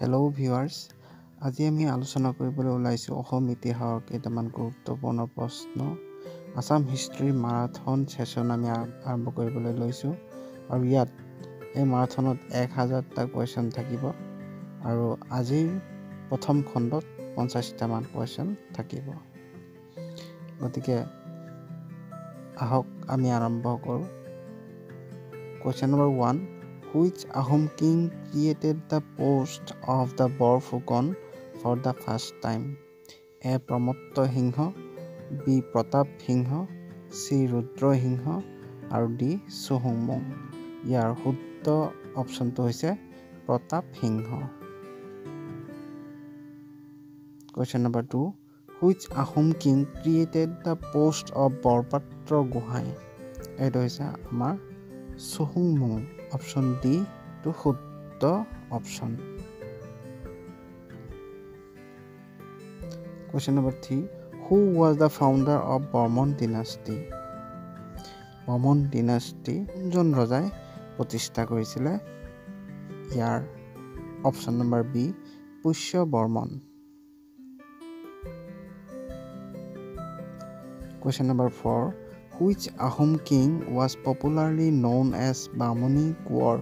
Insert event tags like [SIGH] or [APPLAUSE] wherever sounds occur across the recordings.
Hello viewers আজি আমি আলোচনা কৰিবলৈ ওলাইছোঁ অসম ইতিহাসৰ কেইটামান গুৰুত্বপূৰ্ণ প্ৰশ্ন। আছাম হিষ্ট্ৰী মাৰাথন ছেশ্যন আমি আৰম্ভ কৰিবলৈ লৈছোঁ। আৰু ইয়াত এই মাৰাথনত এক হাজাৰটা কুৱেশ্যন থাকিব। আৰু আজিৰ প্ৰথম খণ্ডত পঞ্চাছটামান কুৱেশ্যন থাকিব। গতিকে আহক আমি আৰম্ভ কৰোঁ। Question number one which Ahom king created the post of the Borfukon for the first time? A. Pramatta Singha B Pratap Singha C Rudra Singha আৰু ডি চুহুংমুং ইয়াৰ শুদ্ধ অপশ্যনটো হৈছে Pratap Singha question number two which Ahom king created the post of Borpatra Gohain এইটো হৈছে আমাৰ চুহুংমুং অপশ্যন ডি টো শুদ্ধ option. Question number three who was the founder of Barman dynasty Barman dynasty কোনজন ৰজাই প্ৰতিষ্ঠা কৰিছিলে? ইয়াৰ option number B Pushya Barman. Question number four which Ahom king was popularly known as Bamuni Konwar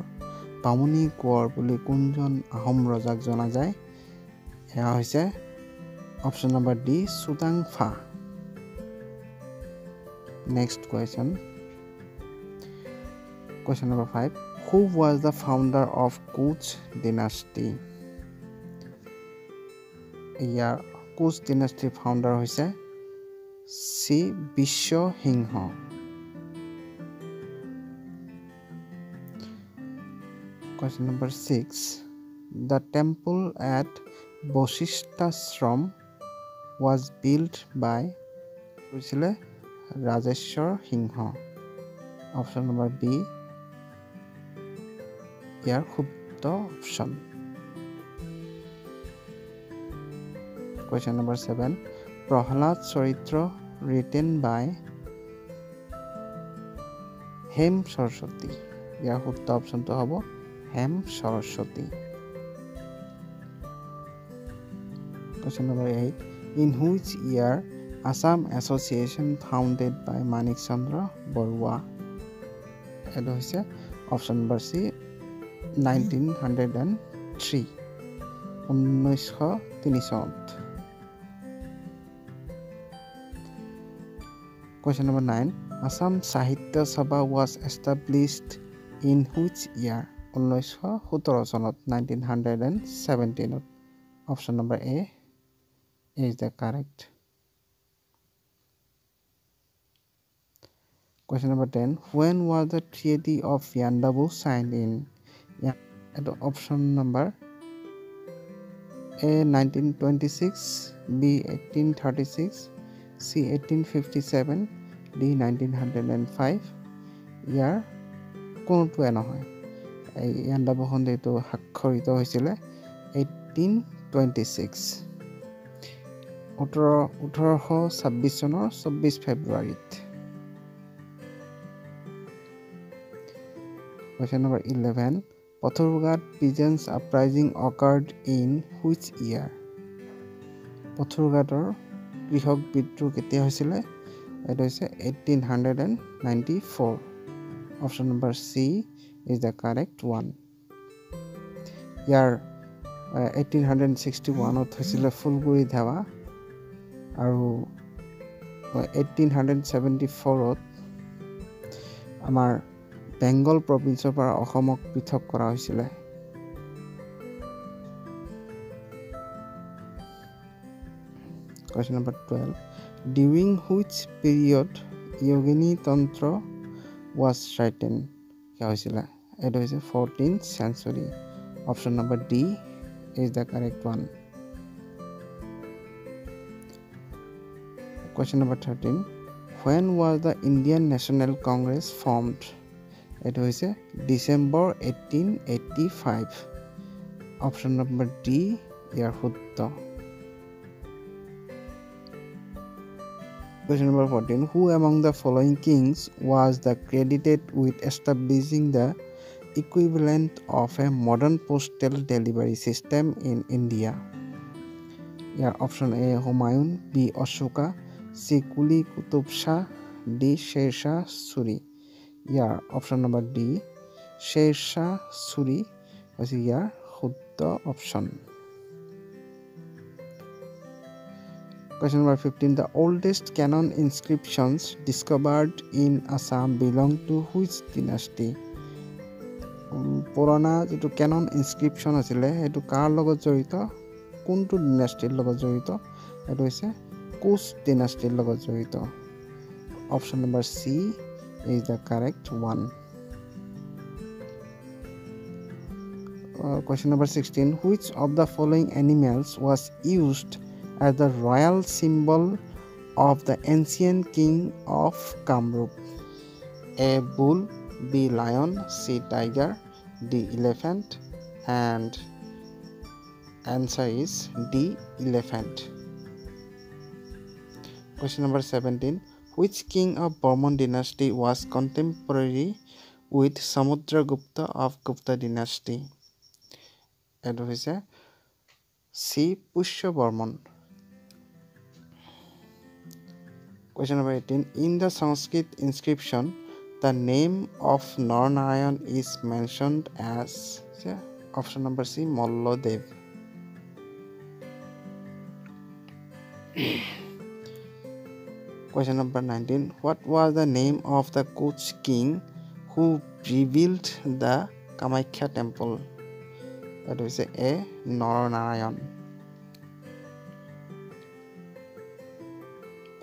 Bamuni Konwar বুলি কোনজন আহোম ৰজাক জনা যায়? এয়া হৈছে option number D Sudangpha next question question number five who was the founder of Koch dynasty ইয়াৰ কোচ ডিনাষ্টিৰ founder হৈছে C Biswa Singha. Question number six the temple at Vasisthashram was build by কৈছিলে Rajeshwar Singha. Option number B year ক্ষুব্ত option question number seven Prahlad Charitra written by Hem Saraswati. যার উত্তর অপশনটা হব Hem Saraswati. Question number eight in which year Assam association founded by Manik Chandra Barua এইটো হৈছে option number C nineteen hundred and three ঊনৈছশ তিনি চনত question number nine Assam Sahitya Sabha was established in which year ঊনৈছশ সোতৰ চনত nineteen hundred and ছেভেণ্টিনত option number A is the correct question number ten when was the treaty of Yandabo sign in এইটো option number A nineteen twenty six B eighteen thirty six Nineteen hundred and five ইয়াৰ কোনোটোৱে নহয়। এই Yandabo সন্ধিটো স্বাক্ষৰিত হৈছিলে eighteen twenty six ওঠৰ, ওঠৰশ ছাব্বিছ চনৰ চৌব্বিছ ফেব্ৰুৱাৰীত। Question number eleven Patharughat peasants uprising occurred in which year পথৰুঘাটৰ কৃষক বিদ্ৰোহ কেতিয়া হৈছিলে? এইটো হৈছে eighteen hundred and ninety four option number C is the correct one year eighteen hundred sixty ওৱানত হৈছিলে ফুলগুৰি ধাৱা আৰু এইটিন হাণ্ড্ৰেড ছেভেণ্টি ফ'ৰত আমাৰ বেংগল প্ৰভিন্সৰ পৰা অসমক পৃথক কৰা হৈছিলে। question number twelve during which period Yogini Tantra was written সেয়া হৈছিলে এইটো হৈছে fourteen century option number D is the correct one question number thirteen when was the Indian National Congress formed এইটো হৈছে December eighteen eighty five option number D ইয়াৰ শুদ্ধ Question number 14 Who among the following kings was the credited with establishing the equivalent of a modern postal delivery system in India? Yeah, option A Humayun, B Ashoka, C Kuli Kutub Shah, D Sher Shah Suri. Yeah, option number D Sher Shah Suri was here শুদ্ধ option Question number 15. The oldest canon inscriptions discovered in Assam belong to which dynasty? পুৰণা যিটো কেনন inscription আছিলে, সেইটো কাৰ লগত জড়িত? কোনটো ডিনাষ্টিৰ লগত জড়িত? সেইটো হৈছে কোচ ডিনাষ্টিৰ লগত জড়িত। Option number C is the correct one question number sixteen which of the following animals was used as the royal symbol of the ancient king of Kamrup. A bull, B lion, C tiger, D elephant, and answer is D elephant. Question number 17. Which king of Burman dynasty was contemporary with Samudragupta of Gupta dynasty? এইটো হৈছে C Pushya Barman Question number 18. In the Sanskrit inscription, the name of Narnayan is mentioned as yeah, option number C, Dev. [COUGHS] Question number 19. What was the name of the Kuch king who rebuilt the Kamakhya temple? That was A. Naranayan.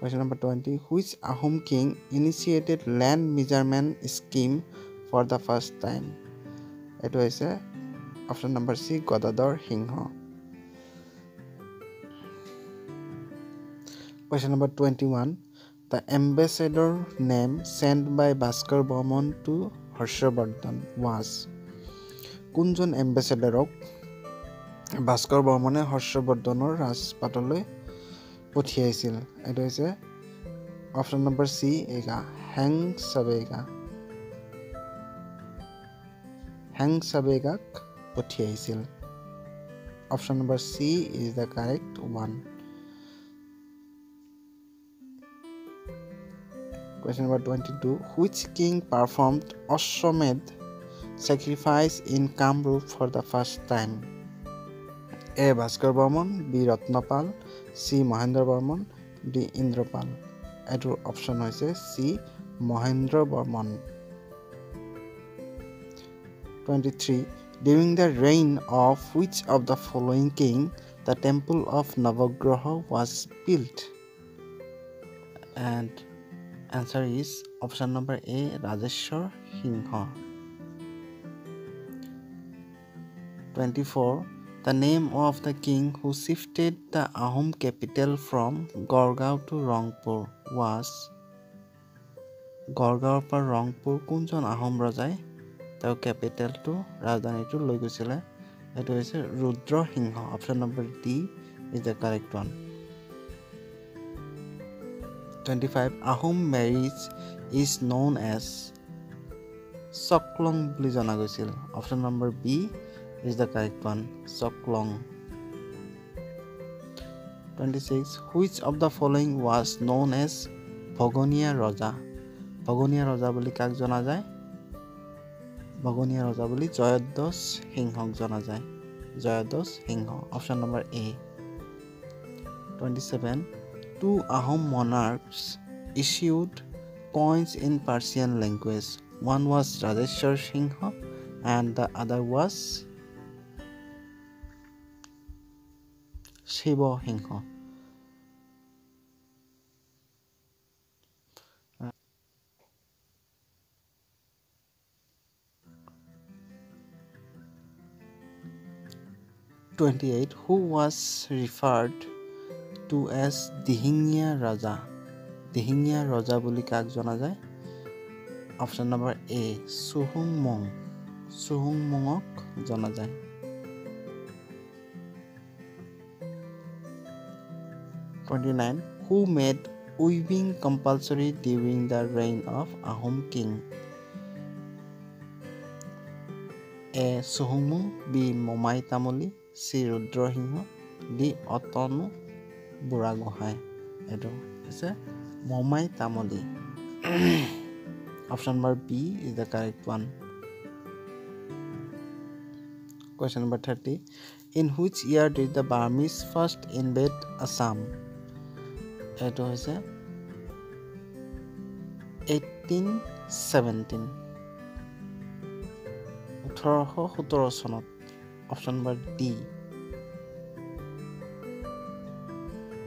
Question number 20. Which Ahom king initiated land measurement scheme for the first time? এইটো হৈছে option number C Gadadhar Singha question number twenty one the ambassador name sent by Bhaskar Barman to Harshavardhan was কোনজন এম্বেচেডৰক ভাস্কৰ বৰ্মনে হৰ্ষবৰ্ধনৰ ৰাজপাটলৈ পঠিয়াইছিল এইটো হৈছে অপশ্যন নম্বৰ চি এগা হেং চাবেগা হেং চাবেগাক পঠিয়াইছিল option number C is the correct one Question number 22. Which king performed Ashwamed sacrifice in Kamrup for the first time? A. Bhaskar Burman, B. Ratnapal, C Mahendra Barman D Indrapal এইটোৰ অপশ্যন হৈছে C Mahendra Barman twenty three during the reign of which of the following king the temple of Navagraha was build and answer is option number A Rajeswar Singha twenty four The name of the king who shifted the Ahom capital from Gorgaon to Rangpur was গড়গাঁৱৰ পৰা ৰংপুৰ কোনজন আহোম ৰজাই তেওঁ কেপিটেলটো ৰাজধানীটো লৈ গৈছিলে? এইটো হৈছে Rudra Singha option number D is the correct one twenty five Ahom marriage is known as Chaklong বুলি জনা গৈছিল। Option number B is the correct one Soklong. 26 which of the following was known as Bhogonia Raja Bhogonia Raja কাক জনা যায়? ভগনীয়া ৰজা বুলি জয়দ্দছ সিংহক জনা যায়। Jayadhwaj Singha option number A twenty seven two Ahom monarchs issued coins in Persian language one was Rajeswar Singha and the other was Sivasingha. Twenty eight who was referred to as Dihingia Raja Dihingia Raja বুলি কাক জনা যায়? Option number A চুহুং Mong চুহুং মঙক জনা যায়। 29 who made weaving compulsory during the reign of Ahom king. A চুহুমুং B Momai Tamuli C Rudrasingha D Atan Burhagohain এইটো হৈছে Momai Tamuli option number B is the correct one question number thirty in which year did the Burmese first invade Assam এইটো হৈছে eighteen seventeen ওঠৰশ সোতৰ চনত option number D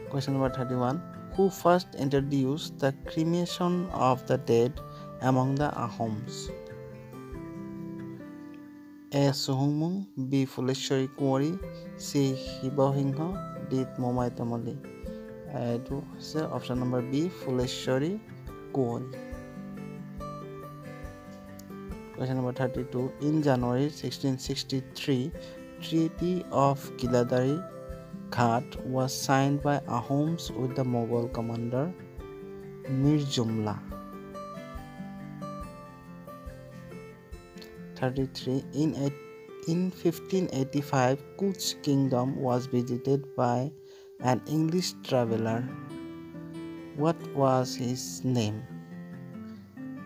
question number thirty one who first introduced the cremation of the dead among the Ahoms A চুহুমুং B Phuleswari Kunwari C Siva Singha D Momai Tamuli এইটো হৈছে option number B Phuleswari Kunwari. Question number thirty two in January sixteen sixty three treaty of Ghilajharighat was signed by Ahoms with the Mughal commander Mir Jumla thirty three in eight in fifteen eighty five Koch kingdom was visited by an English traveler. What was his name?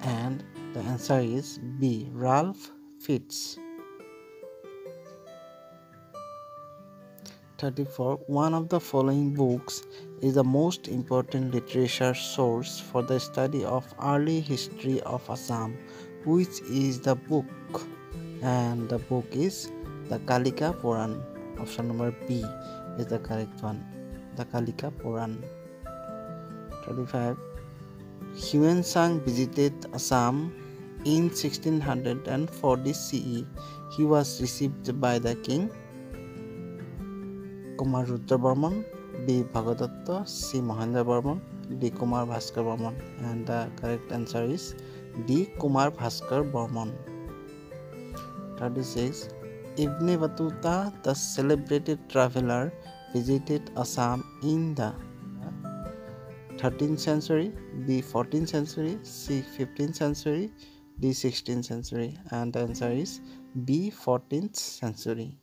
And the answer is B. Ralph Fitz. 34. One of the following books is the most important literature source for the study of early history of Assam. Which is the book? And the book is the Kalika Puran. Option number B is the correct one. The Kalika Puran. 35. Huan Sang visited Assam in 1640 CE. He was received by the king Kumar Rudra Burman, B. Bhagadatta, C. Mahendra Burman, D. Kumar Bhaskar Burman. And the correct answer is D. Kumar Bhaskar Burman. 36. Ibn Battuta, the celebrated traveler, visited Assam in the 13th century, B 14th century, C 15th century, D 16th century and the answer is B 14th century.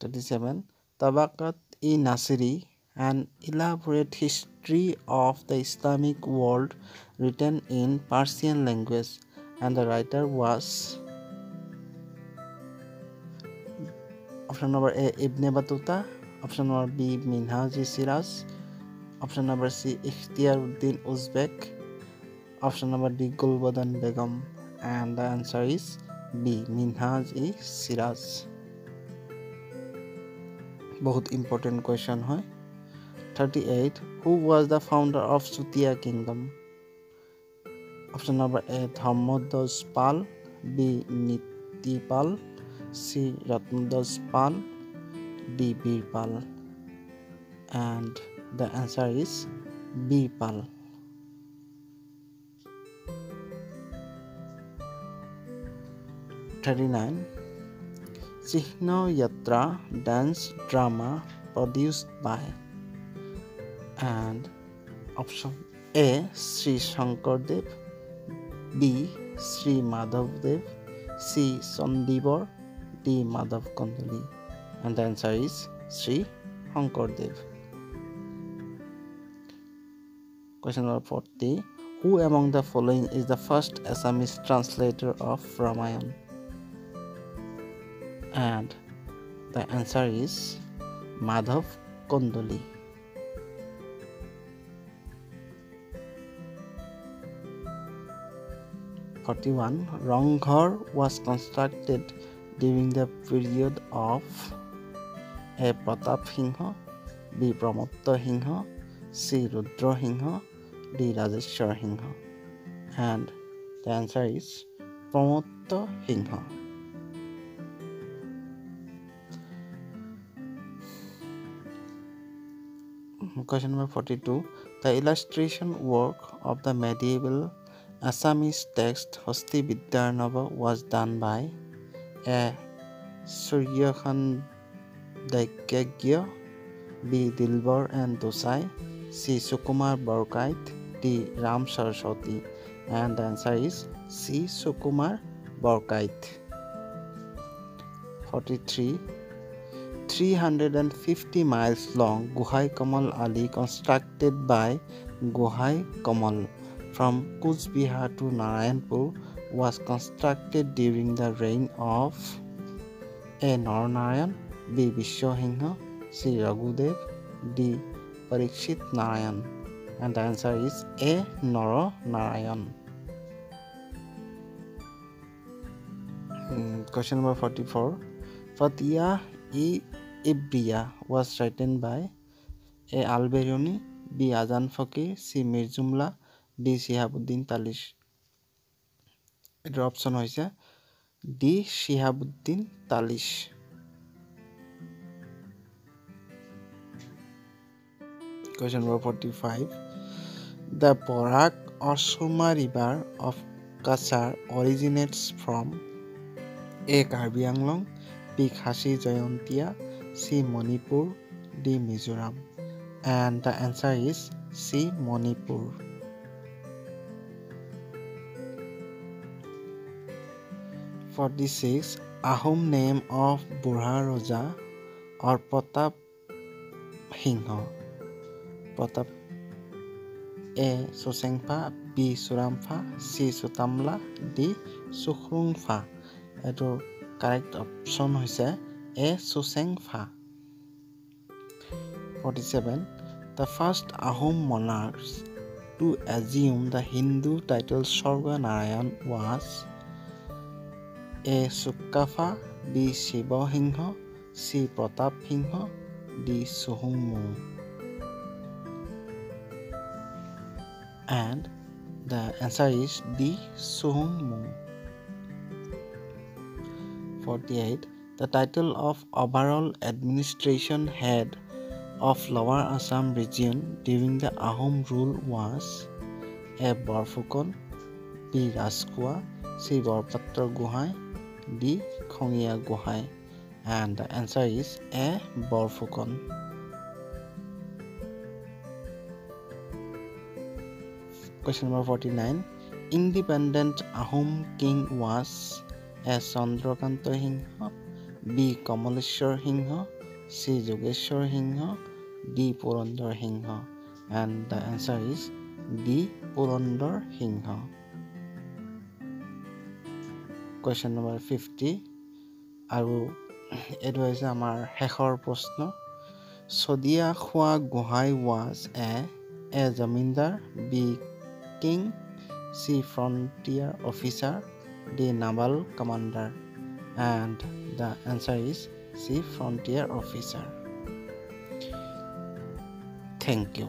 37 Tabakat e Nasiri an elaborate history of the Islamic world written in Persian language and the writer was option number A Ibn Battuta option number B Minhaj Siraj option number C Ikhtiyar Uddin Uzbek option number D Gulbadan Begum and the answer is B Minhaj i Siraj বহুত important question হয় thirty eight who was the founder of Sutiya kingdom option number A Dharmadhwaj Pal B Nitipal C Ratnadas Pal D Bir Pal and the answer is B Pal thirty nine Chihna Yatra dance drama produced by and option A Sri Shankardev B Sri Madhavdev C Sandibor D Madhav Kandali and the answer is Sri Shankar Dev Question number 40 Who among the following is the first Assamese translator of Ramayana? and the answer is Madhav Kondoli. Forty-one Ronghor was constructed during the period of A. Pratap Singha, B. Pramotta Singha, C. Rudra D. Rajeshwar and the answer is Pramotta Singha. Question number 42. The illustration work of the medieval Assamese text Hosti Vidyanava was done by A Suryakhani Daivajna B Dilbar and Dosai C Sukumar Barkaith D Ram Saraswati, and answer is C Sukumar Barkaith forty three three hundred and fifty miles long Gohain Kamal Ali constructed by Gohain Kamal, from Cooch Behar to Narayanpur was constructed during the reign of A. Naranayan, B. Vishwasingha, C. Raghudev, D. Parikshit Narayan. And the answer is A. Nara Narayan. Hmm, question number 44. Fatia E. Ibria was written by A. Alberoni, B. Azan Fakir, C. Mirzumla, D. Shihabuddin Talish. এটার option হয়েছে D Shihabuddin Talish. Question number forty five the Barak অসমা river of Cachar originates from A Karbi Anglong B Khasi Jaintia C Manipur D Mizoram and the answer is C Manipur forty six Ahom name of Burha Raja or Pratap Singha Pratap A Susenghphaa B Suramphaa C Sutamla D Sukhrungphaa এইটো correct option হৈছে A Susenghphaa forty seven the first Ahom monarchs to assume the Hindu title Swarga Narayan was A Sukaphaa B Sivasingha C Pratap Singha D Suhum. And the answer is D Suhum. Forty eight the title of overall administration head of lower Assam region during the Ahom rule was A Borphukan B Rajkhowa C Borpatra Gohain D Khangia Gohain. And the answer is A Borphukan question number forty nine independent Ahom king was A Chandrakanta Singha B Kamaleswar Singha C Jogeswar Singha D Purandar Singha and the answer is D Purandar Singha question number fifty আৰু এইটো হৈছে আমাৰ শেষৰ প্ৰশ্ন। Sadiya Khowa Gohain was a A zamindar B king C frontier officer D naval commander and the answer is C frontier officer thank you